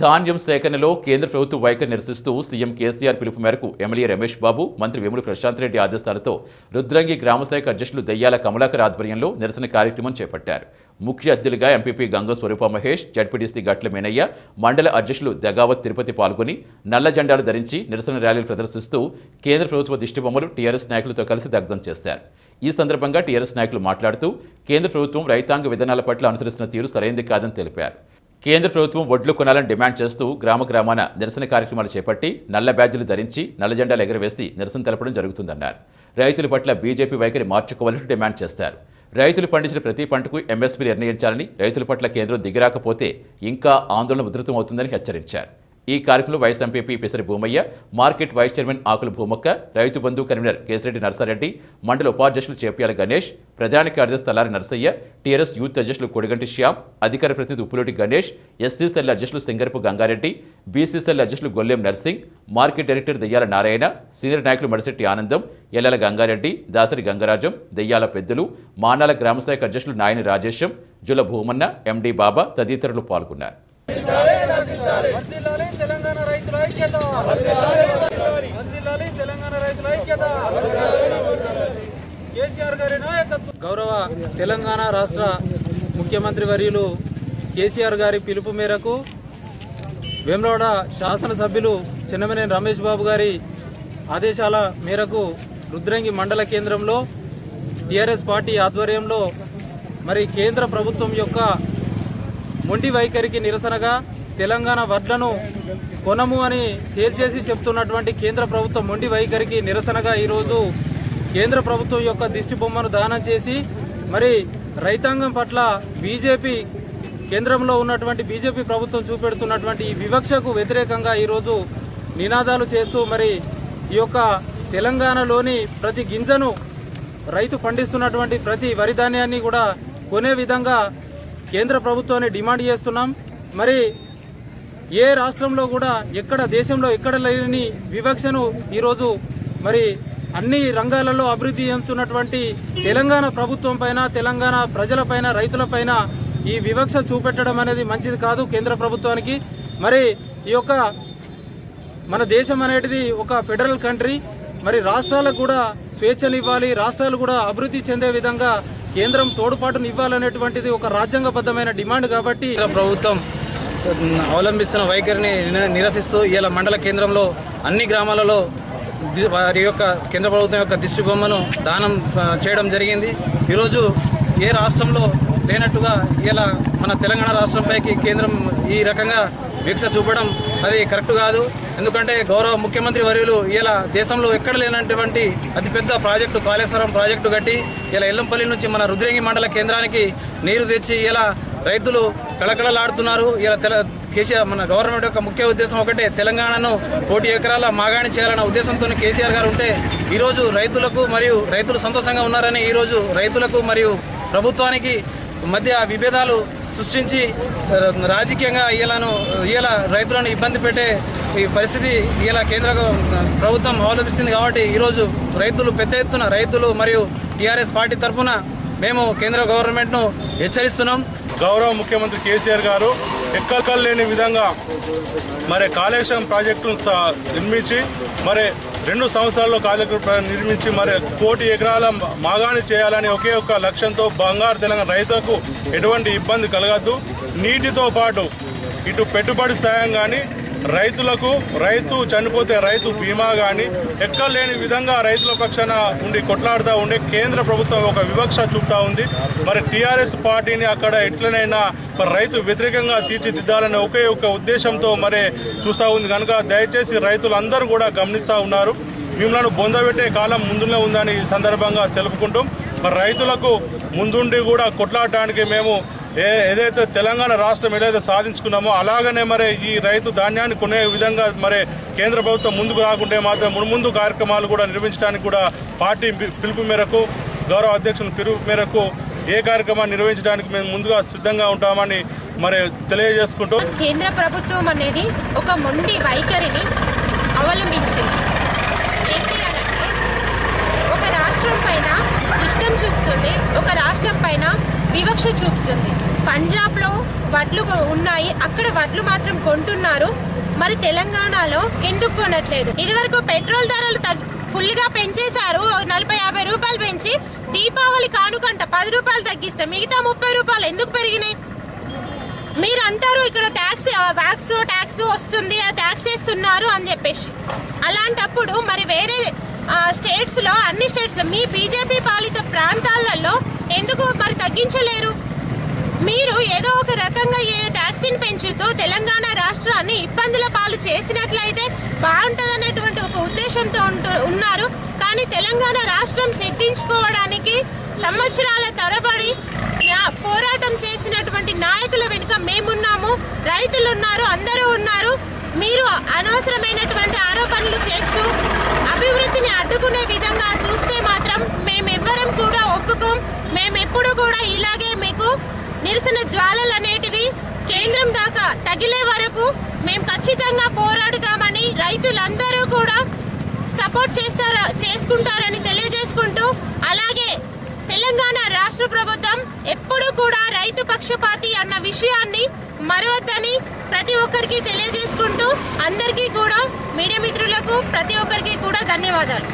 ధాన్యం సేకరణలో కేంద్ర ప్రభుత్వ వైఖరి నిరసిస్తూ సీఎం కేసీఆర్ పిలుపు మేరకు ఎమ్మెల్యే రమేష్ బాబు మంత్రి వేముల ప్రశాంత్ రెడ్డి ఆదేశాలతో రుద్రంగి గ్రామశాఖ అధ్యక్షులు దయ్యాల కమలాకర్ ఆధ్వర్యంలో నిరసన కార్యక్రమం చేపట్టారు. ముఖ్య అతిథులుగా ఎంపీపీ గంగ స్వరూప మహేష్ జడ్పీటీసీ గట్ల మేనయ్య మండల అధ్యక్షులు దగావత్ తిరుపతి పాల్గొని నల్ల జెండాలు ధరించి నిరసన ర్యాలీలు ప్రదర్శిస్తూ కేంద్ర ప్రభుత్వ దిష్టిబొమ్మలు టీఆర్ఎస్ నాయకులతో కలిసి దగ్ధం చేశారు. ఈ సందర్భంగా టీఆర్ఎస్ నాయకులు మాట్లాడుతూ కేంద్ర ప్రభుత్వం రైతాంగ విధానాల పట్ల అనుసరిస్తున్న తీరు సరైంది కాదని తెలిపారు. కేంద్ర ప్రభుత్వం వడ్లు కొనాలని డిమాండ్ చేస్తూ గ్రామ గ్రామాన నిరసన కార్యక్రమాలు చేపట్టి నల్ల బ్యాడ్జీలు ధరించి నల్ల జెండాలు ఎగరవేసి నిరసన తెలపడం జరుగుతుందన్నారు. రైతుల పట్ల బీజేపీ వైఖరి మార్చుకోవాలని డిమాండ్ చేస్తారు. రైతులు పండించిన ప్రతి పంటకు ఎంఎస్పీ నిర్ణయించాలని రైతుల పట్ల కేంద్రం దిగిరాకపోతే ఇంకా ఆందోళన ఉధృతమవుతుందని హెచ్చరించారు. ఈ కార్యక్రమంలో vice MPP Pisari Bhumaiah market vice chairman Akula Bhumakka Rythu Bandhu convener Kesireddy Narsa Reddy మండల ఉపాధ్యక్షులు చేపియాల గణేష్ ప్రధాన కార్యదర్శి తలారి నర్సయ్య టీఆర్ఎస్ యూత్ అధ్యక్షులు కొడిగంటి శ్యామ్ అధికార ప్రతినిధి ఉప్పులోటి గణేష్ ఎస్సీసీఎల్ అధ్యక్షులు సింగరపు గంగారెడ్డి బీసీసీఎల్ అధ్యక్షులు గొల్లెం నర్సింగ్ మార్కెట్ డైరెక్టర్ దెయ్యాల నారాయణ సీనియర్ నాయకులు మడిశెట్టి ఆనందం ఎల్లల గంగారెడ్డి దాసరి గంగరాజం దెయ్యాల పెద్దలు మానాల గ్రామశాఖ అధ్యక్షులు నాయని రాజేశం జుల భూమన్న ఎండి బాబా తదితరులు పాల్గొన్నారు. వర్ధిల్లాలి తెలంగాణ రైతుల ఐక్యత. వర్ధిల్లాలి తెలంగాణ రైతుల ఐక్యత. కేసీఆర్ గారి నాయకత్వం. గౌరవ తెలంగాణ రాష్ట్ర ముఖ్యమంత్రి వర్యులు కేసీఆర్ గారి పిలుపు మేరకు వేములవాడ శాసనసభ్యులు చిన్నమనేని రమేష్ బాబు గారి ఆదేశాల మేరకు రుద్రంగి మండల కేంద్రంలో టీఆర్ఎస్ పార్టీ ఆధ్వర్యంలో మరి కేంద్ర ప్రభుత్వం యొక్క మొండి వైఖరికి నిరసనగా తెలంగాణ వడ్లను కొనము అని తేల్చేసి చెప్తున్నటువంటి కేంద్ర ప్రభుత్వం మొండి వైఖరికి నిరసనగా ఈరోజు కేంద్ర ప్రభుత్వం యొక్క దిష్టి బొమ్మను దానం చేసి మరి రైతాంగం పట్ల బీజేపీ కేంద్రంలో ఉన్నటువంటి బీజేపీ ప్రభుత్వం చూపెడుతున్నటువంటి ఈ వివక్షకు వ్యతిరేకంగా ఈరోజు నినాదాలు చేస్తూ మరి ఈ యొక్క తెలంగాణలోని ప్రతి గింజను రైతు పండిస్తున్నటువంటి ప్రతి వరి ధాన్యాన్ని కూడా కొనే విధంగా కేంద్ర ప్రభుత్వాన్ని డిమాండ్ చేస్తున్నాం. మరి ఏ రాష్ట్రంలో కూడా ఎక్కడ దేశంలో ఎక్కడ లేని వివక్షను ఈరోజు మరి అన్ని రంగాలలో అభివృద్ధి చెందుతున్నటువంటి తెలంగాణ ప్రభుత్వం పైన తెలంగాణ ప్రజలపైన రైతులపైన ఈ వివక్ష చూపెట్టడం అనేది మంచిది కాదు కేంద్ర ప్రభుత్వానికి. మరి ఈ యొక్క మన దేశం అనేది ఒక ఫెడరల్ కంట్రీ. మరి రాష్ట్రాలకు కూడా స్వేచ్ఛలు ఇవ్వాలి రాష్ట్రాలు కూడా అభివృద్ధి చెందే విధంగా కేంద్రం తోడ్పాటును ఇవ్వాలనేటువంటిది ఒక రాజ్యాంగబద్ధమైన డిమాండ్ కాబట్టి ప్రభుత్వం అవలంబిస్తున్న వైఖరిని నిర- నిరసిస్తూ ఇలా మండల కేంద్రంలో అన్ని గ్రామాలలో వారి యొక్క కేంద్ర ప్రభుత్వం యొక్క దిష్టి బొమ్మను దానం చేయడం జరిగింది. ఈరోజు ఏ రాష్ట్రంలో లేనట్టుగా ఇలా మన తెలంగాణ రాష్ట్రంపైకి కేంద్రం ఈ రకంగా వీక్ష చూపడం అది కరెక్ట్ కాదు. ఎందుకంటే గౌరవ ముఖ్యమంత్రి వర్యులు ఇలా దేశంలో ఎక్కడ లేనటువంటి అతిపెద్ద ప్రాజెక్టు కాళేశ్వరం ప్రాజెక్టు కట్టి ఇలా ఎల్లంపల్లి నుంచి మన రుద్రంగి మండల కేంద్రానికి నీరు తెచ్చి ఇలా రైతులు కళకళలాడుతున్నారు. ఇలా తెల కేసీఆర్ మన గవర్నమెంట్ యొక్క ముఖ్య ఉద్దేశం ఒకటే తెలంగాణను కోటి ఎకరాల మాగాణి చేయాలన్న ఉద్దేశంతో కేసీఆర్ గారు ఉంటే ఈరోజు రైతులకు మరియు రైతులు సంతోషంగా ఉన్నారని ఈరోజు రైతులకు మరియు ప్రభుత్వానికి మధ్య విభేదాలు సృష్టించి రాజకీయంగా ఇలాను ఇలా రైతులను ఇబ్బంది పెట్టే ఈ పరిస్థితి ఇలా కేంద్ర ప్రభుత్వం అవలంబిస్తుంది కాబట్టి ఈరోజు రైతులు పెద్ద ఎత్తున రైతులు మరియు టీఆర్ఎస్ పార్టీ తరఫున మేము కేంద్ర గవర్నమెంట్ను హెచ్చరిస్తున్నాం. గౌరవ ముఖ్యమంత్రి కేసీఆర్ గారు ఎక్కకలు లేని విధంగా మరి కాళేశ్వరం ప్రాజెక్టును స- నిర్మించి మరి రెండు సంవత్సరాల్లో కాళేశ్వరం నిర్మించి మరి కోటి ఎకరాల మాగాణి చేయాలని ఒకే ఒక్క లక్ష్యంతో బంగారు తెలంగాణ రైతులకు ఎటువంటి ఇబ్బంది కలగద్దు. నీటితో పాటు ఇటు పెట్టుబడి సాయం కానీ రైతులకు రైతు చనిపోతే రైతు బీమా కానీ ఎక్కడ లేని విధంగా రైతుల పక్షాన ఉండి కొట్లాడుతూ ఉండే కేంద్ర ప్రభుత్వం ఒక వివక్ష చూపుతా ఉంది. మరి టీఆర్ఎస్ పార్టీని అక్కడ ఎట్లనైనా మరి రైతు వ్యతిరేకంగా తీర్చిదిద్దాలనే ఒకే ఒక ఉద్దేశంతో మరి చూస్తూ ఉంది. కనుక దయచేసి రైతులందరూ కూడా గమనిస్తూ ఉన్నారు. మిమ్మల్ని బొందబెట్టే కాలం ముందునే ఉందని ఈ సందర్భంగా తెలుపుకుంటూ మరి రైతులకు ముందుండి కూడా కొట్లాడటానికి మేము ఏ ఏదైతే తెలంగాణ రాష్ట్రం ఏదైతే సాధించుకున్నామో అలాగనే మరి ఈ రైతు ధాన్యాన్ని కొనే విధంగా మరి కేంద్ర ప్రభుత్వం ముందుకు రాకుంటే మాత్రం ముందు కార్యక్రమాలు కూడా నిర్వహించడానికి కూడా పార్టీ పిలుపు మేరకు గౌరవ అధ్యక్షుల పిలుపు మేరకు ఏ కార్యక్రమాన్ని నిర్వహించడానికి మేము ముందుగా సిద్ధంగా ఉంటామని మరి తెలియజేసుకుంటూ కేంద్ర ప్రభుత్వం అనేది ఒక మొండి వైఖరిని అవలంబించింది. ఒక రాష్ట్రం పైన ఇష్టం చూపుతుంది ఒక రాష్ట్రం పైన వివక్ష చూపుతుంది. పంజాబ్లో వడ్లు ఉన్నాయి. అక్కడ వడ్లు మాత్రం కొంటున్నారు. మరి తెలంగాణలో ఎందుకు కొనట్లేదు? ఇదివరకు పెట్రోల్ ధరలు తగ్గి ఫుల్గా పెంచేశారు. నలభై యాభై రూపాయలు పెంచి దీపావళి కానుకంట పది రూపాయలు తగ్గిస్తే మిగతా ముప్పై రూపాయలు ఎందుకు పెరిగినాయి? మీరు అంటారు ఇక్కడ ట్యాక్స్ వ్యాక్స్ ట్యాక్స్ వస్తుంది ఆ ట్యాక్స్ వేస్తున్నారు అని చెప్పేసి. అలాంటప్పుడు మరి వేరే స్టేట్స్లో అన్ని స్టేట్స్లో మీ బీజేపీ పాలిత ప్రాంతాలలో ఎందుకు మరి తగ్గించలేరు? మీరు ఏదో ఒక రకంగా ఏ ట్యాక్సీని పెంచుతూ తెలంగాణ రాష్ట్రాన్ని ఇబ్బందుల పాలు చేసినట్లయితే బాగుంటుందనేటువంటి ఒక ఉద్దేశంతో ఉన్నారు. కానీ తెలంగాణ రాష్ట్రం సిద్ధించుకోవడానికి సంవత్సరాల తరబడి పోరాటం చేసినటువంటి నాయకుల వెనుక మేమున్నాము రైతులు ఉన్నారు అందరూ ఉన్నారు. మీరు అనవసరమైనటువంటి ఆరోపణలు చేస్తూ అభివృద్ధిని అడ్డుకునే విధంగా చూస్తే మాత్రం మేమెవ్వరం కూడా ఒప్పుకోం. మేమెప్పుడు కూడా ఇలాగే మీకు నిరసన జ్వాలలు అనేటివి కేంద్రం దాకా తగిలే వరకు మేము ఖచ్చితంగా పోరాడుతామని రైతులందరూ కూడా సపోర్ట్ చేస్తారా చేసుకుంటారని తెలియజేసుకుంటూ అలాగే తెలంగాణ రాష్ట్ర ప్రభుత్వం ఎప్పుడూ కూడా రైతు పక్షపాతి అన్న విషయాన్ని మరవద్దని ప్రతి ఒక్కరికి తెలియజేసుకుంటూ అందరికీ కూడా మీడియా మిత్రులకు ప్రతి ఒక్కరికి కూడా ధన్యవాదాలు.